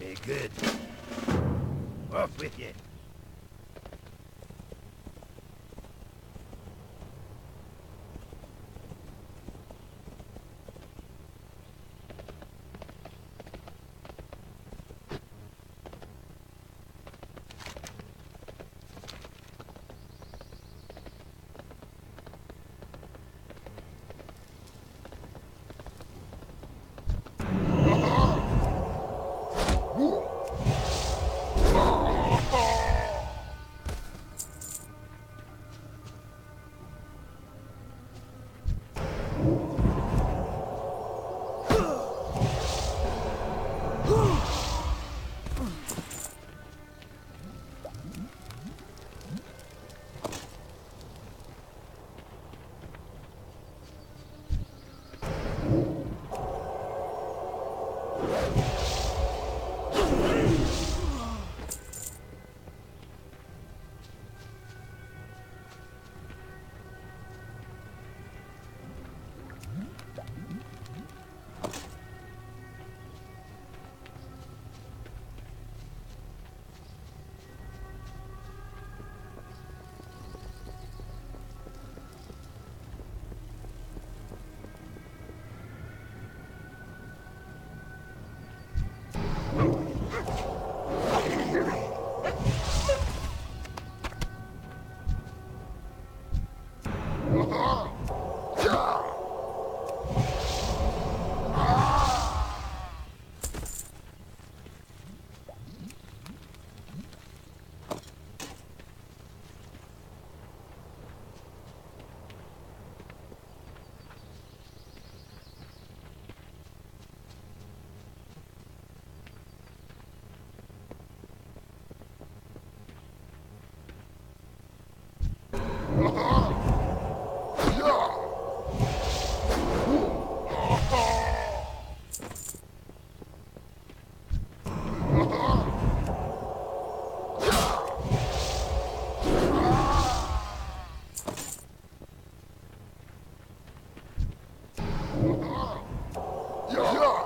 Very good. Off with you. Interest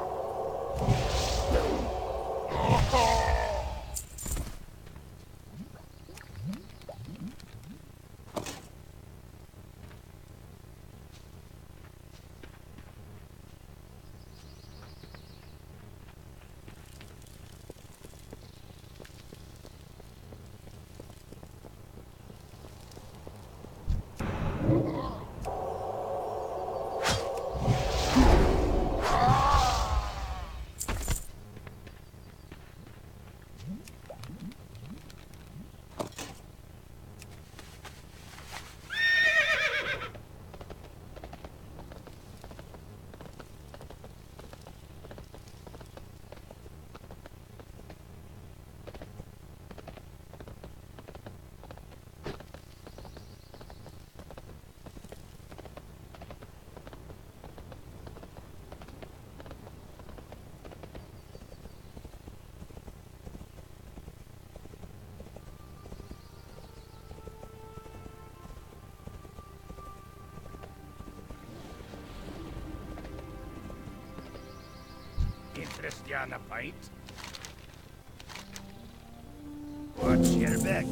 you on a pint? Watch your back.